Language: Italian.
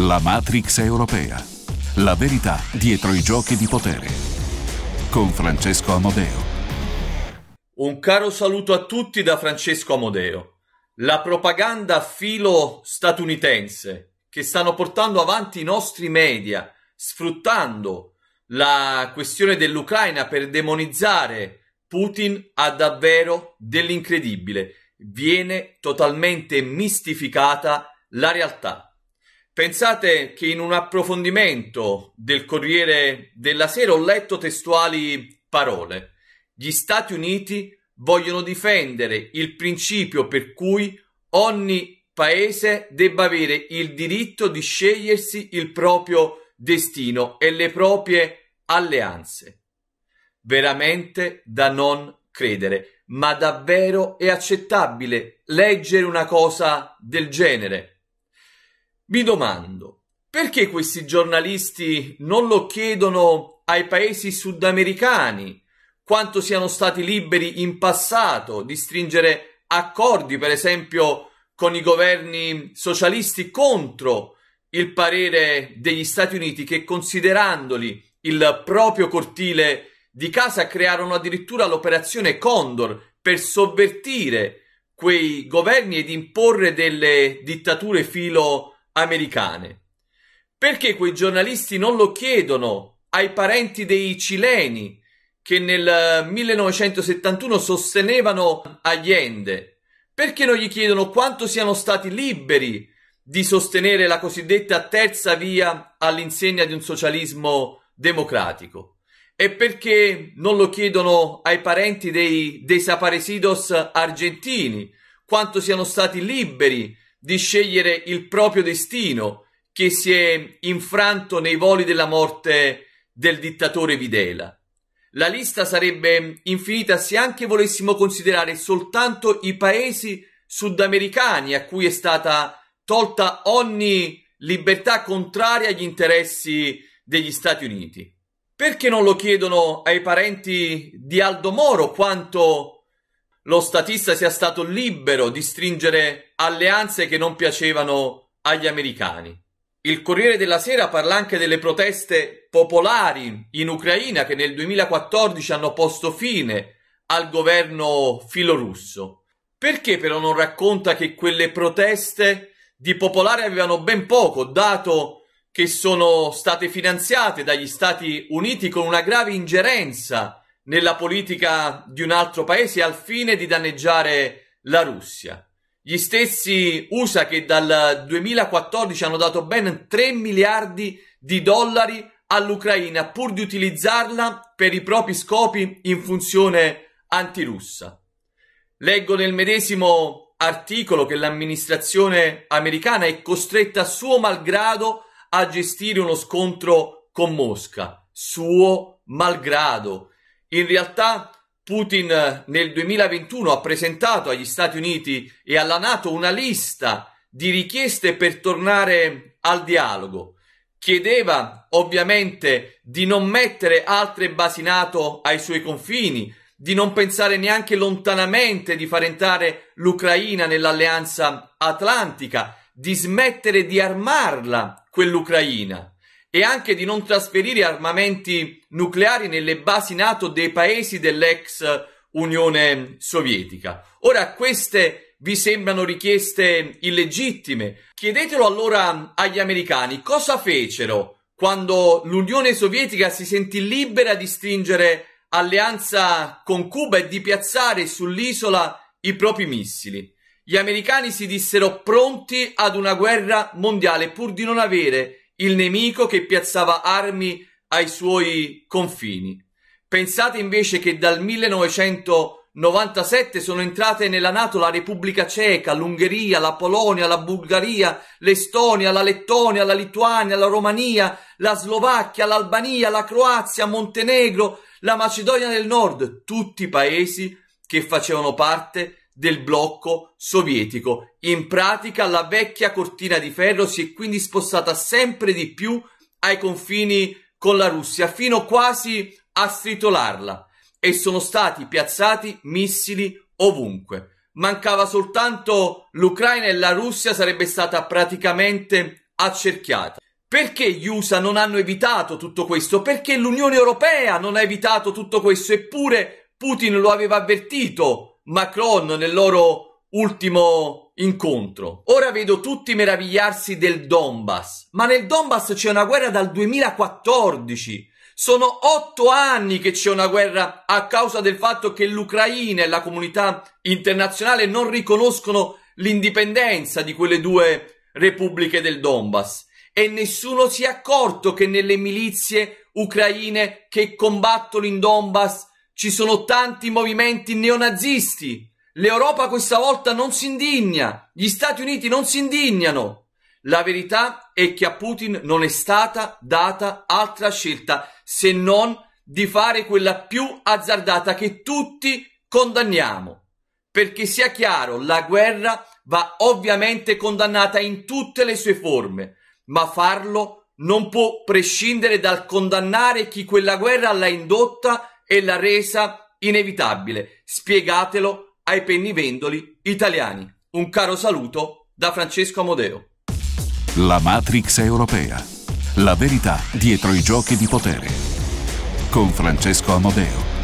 La Matrix europea. La verità dietro i giochi di potere. Con Francesco Amodeo. Un caro saluto a tutti da Francesco Amodeo. La propaganda filo statunitense che stanno portando avanti i nostri media, sfruttando la questione dell'Ucraina per demonizzare Putin ha davvero dell'incredibile. Viene totalmente mistificata la realtà. Pensate che in un approfondimento del Corriere della Sera ho letto testuali parole. Gli Stati Uniti vogliono difendere il principio per cui ogni paese debba avere il diritto di scegliersi il proprio destino e le proprie alleanze. Veramente da non credere, ma davvero è accettabile leggere una cosa del genere? Mi domando, perché questi giornalisti non lo chiedono ai paesi sudamericani, quanto siano stati liberi in passato di stringere accordi, per esempio, con i governi socialisti contro il parere degli Stati Uniti che considerandoli il proprio cortile di casa crearono addirittura l'operazione Condor per sovvertire quei governi ed imporre delle dittature filo americane. Perché quei giornalisti non lo chiedono ai parenti dei cileni che nel 1971 sostenevano Allende? Perché non gli chiedono quanto siano stati liberi di sostenere la cosiddetta terza via all'insegna di un socialismo democratico? E perché non lo chiedono ai parenti dei desaparecidos argentini quanto siano stati liberi di scegliere il proprio destino che si è infranto nei voli della morte del dittatore Videla. La lista sarebbe infinita se anche volessimo considerare soltanto i paesi sudamericani a cui è stata tolta ogni libertà contraria agli interessi degli Stati Uniti. Perché non lo chiedono ai parenti di Aldo Moro quanto lo statista sia stato libero di stringere alleanze che non piacevano agli americani. Il Corriere della Sera parla anche delle proteste popolari in Ucraina che nel 2014 hanno posto fine al governo filorusso. Perché però non racconta che quelle proteste di popolari avevano ben poco, dato che sono state finanziate dagli Stati Uniti con una grave ingerenza nella politica di un altro paese al fine di danneggiare la Russia. Gli stessi USA che dal 2014 hanno dato ben 3 miliardi di dollari all'Ucraina pur di utilizzarla per i propri scopi in funzione antirussa. Leggo nel medesimo articolo che l'amministrazione americana è costretta a suo malgrado a gestire uno scontro con Mosca. Suo malgrado. In realtà Putin nel 2021 ha presentato agli Stati Uniti e alla Nato una lista di richieste per tornare al dialogo. Chiedeva ovviamente di non mettere altre basi NATO ai suoi confini, di non pensare neanche lontanamente di far entrare l'Ucraina nell'alleanza atlantica, di smettere di armarla quell'Ucraina e anche di non trasferire armamenti nucleari nelle basi NATO dei paesi dell'ex Unione Sovietica. Ora queste vi sembrano richieste illegittime? Chiedetelo allora agli americani cosa fecero quando l'Unione Sovietica si sentì libera di stringere alleanza con Cuba e di piazzare sull'isola i propri missili. Gli americani si dissero pronti ad una guerra mondiale pur di non avere il nemico che piazzava armi ai suoi confini. Pensate invece che dal 1997 sono entrate nella Nato la Repubblica Ceca, l'Ungheria, la Polonia, la Bulgaria, l'Estonia, la Lettonia, la Lituania, la Romania, la Slovacchia, l'Albania, la Croazia, Montenegro, la Macedonia del Nord, tutti paesi che facevano parte del blocco sovietico. In pratica la vecchia cortina di ferro si è quindi spostata sempre di più ai confini con la Russia, fino quasi a stritolarla e sono stati piazzati missili ovunque. Mancava soltanto l'Ucraina e la Russia sarebbe stata praticamente accerchiata. Perché gli USA non hanno evitato tutto questo? Perché l'Unione Europea non ha evitato tutto questo? Eppure Putin lo aveva avvertito Macron nel loro ultimo incontro. Ora vedo tutti meravigliarsi del Donbass, ma nel Donbass c'è una guerra dal 2014. Sono otto anni che c'è una guerra a causa del fatto che l'Ucraina e la comunità internazionale non riconoscono l'indipendenza di quelle due repubbliche del Donbass e nessuno si è accorto che nelle milizie ucraine che combattono in Donbass ci sono tanti movimenti neonazisti. L'Europa questa volta non si indigna, gli Stati Uniti non si indignano. La verità è che a Putin non è stata data altra scelta se non di fare quella più azzardata che tutti condanniamo. Perché sia chiaro, la guerra va ovviamente condannata in tutte le sue forme, ma farlo non può prescindere dal condannare chi quella guerra l'ha indotta e l'ha resa inevitabile. Spiegatelo ai pennivendoli italiani. Un caro saluto da Francesco Amodeo. La Matrix europea. La verità dietro i giochi di potere. Con Francesco Amodeo.